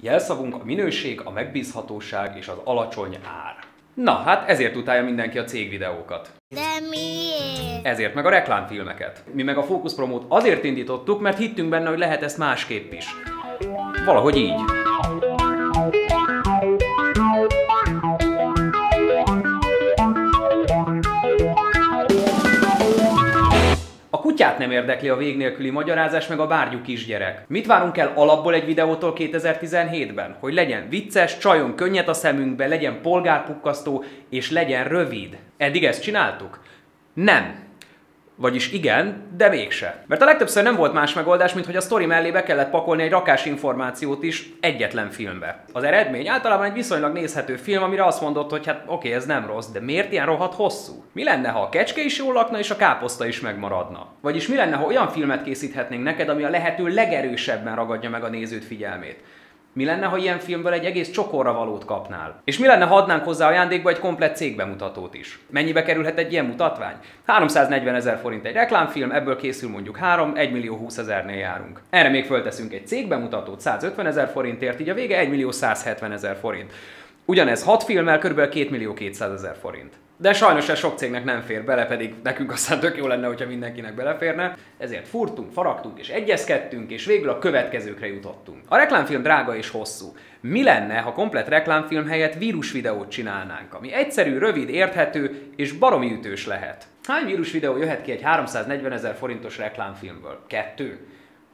Jelszavunk a minőség, a megbízhatóság és az alacsony ár. Na, hát ezért utálja mindenki a cégvideókat. De miért? Ezért meg a reklámfilmeket. Mi meg a Focus Promót azért indítottuk, mert hittünk benne, hogy lehet ezt másképp is. Valahogy így. Kutyát nem érdekli a vég nélküli magyarázás, meg a bárgyú kisgyerek. Mit várunk el alapból egy videótól 2017-ben? Hogy legyen vicces, csajon könnyet a szemünkbe, legyen polgárpukkasztó, és legyen rövid. Eddig ezt csináltuk? Nem. Vagyis igen, de mégse. Mert a legtöbbször nem volt más megoldás, mint hogy a sztori mellé be kellett pakolni egy rakás információt is egyetlen filmbe. Az eredmény általában egy viszonylag nézhető film, amire azt mondott, hogy hát oké, ez nem rossz, de miért ilyen rohadt hosszú? Mi lenne, ha a kecske is jól lakna és a káposzta is megmaradna? Vagyis mi lenne, ha olyan filmet készíthetnénk neked, ami a lehető legerősebben ragadja meg a nézőt figyelmét? Mi lenne, ha ilyen filmből egy egész csokorra valót kapnál? És mi lenne, ha adnánk hozzá ajándékba egy komplett cégbemutatót is? Mennyibe kerülhet egy ilyen mutatvány? 340 ezer forint egy reklámfilm, ebből készül mondjuk 3, 1 millió 20 ezernél járunk. Erre még fölteszünk egy cégbemutatót 150 ezer forintért, így a vége 1 millió 170 ezer forint. Ugyanez 6 filmmel kb. 2 millió 200 ezer forint. De sajnos ez sok cégnek nem fér bele, pedig nekünk aztán tök jó lenne, hogyha mindenkinek beleférne. Ezért furtunk, faragtunk és egyezkedtünk, és végül a következőkre jutottunk. A reklámfilm drága és hosszú. Mi lenne, ha komplet reklámfilm helyett vírusvideót csinálnánk, ami egyszerű, rövid, érthető és baromi ütős lehet? Hány vírusvideó jöhet ki egy 340 ezer forintos reklámfilmből? Kettő?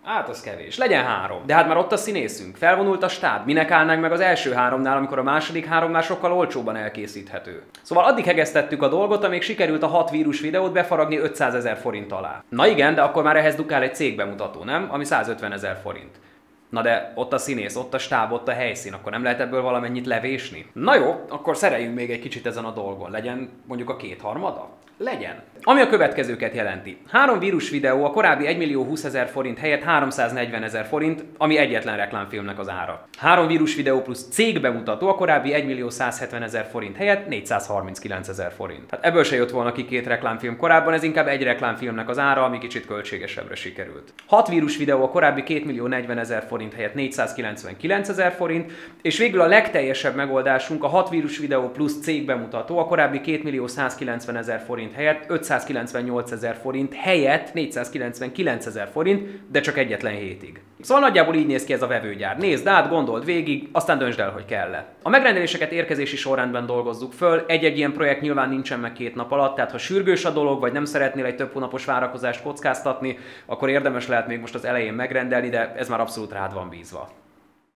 Hát az kevés. Legyen három. De hát már ott a színészünk. Felvonult a stáb. Minek állnánk meg az első háromnál, amikor a második három már sokkal olcsóban elkészíthető. Szóval addig hegesztettük a dolgot, amíg sikerült a hat vírus videót befaragni 500 ezer forint alá. Na igen, de akkor már ehhez dukál egy cégbemutató, nem? Ami 150 ezer forint. Na de ott a színész, ott a stáb, ott a helyszín, akkor nem lehet ebből valamennyit levésni? Na jó, akkor szereljünk még egy kicsit ezen a dolgon. Legyen mondjuk a kétharmada? Legyen. Ami a következőket jelenti. Három vírus videó a korábbi 1 millió 20 ezer forint helyett 340 ezer forint, ami egyetlen reklámfilmnek az ára. Három vírus videó plusz cégbemutató a korábbi 1 millió 170 ezer forint helyett 439 ezer forint. Hát ebből se jött volna ki két reklámfilm korábban, ez inkább egy reklámfilmnek az ára, ami kicsit költségesebbre sikerült. Hat vírus videó a korábbi 2 millió 40 ezer forint helyett 499 ezer forint, és végül a legteljesebb megoldásunk a 6 vírus videó plusz cégbemutató a korábbi 2 millió 190 ezer forint forint helyett 598 ezer forint helyett 499 ezer forint, de csak egyetlen hétig. Szóval nagyjából így néz ki ez a vevőgyár. Nézd át, gondold végig, aztán döntsd el, hogy kell -e. A megrendeléseket érkezési sorrendben dolgozzuk föl, egy-egy ilyen projekt nyilván nincsen meg két nap alatt, tehát ha sürgős a dolog, vagy nem szeretnél egy több hónapos várakozást kockáztatni, akkor érdemes lehet még most az elején megrendelni, de ez már abszolút rád van bízva.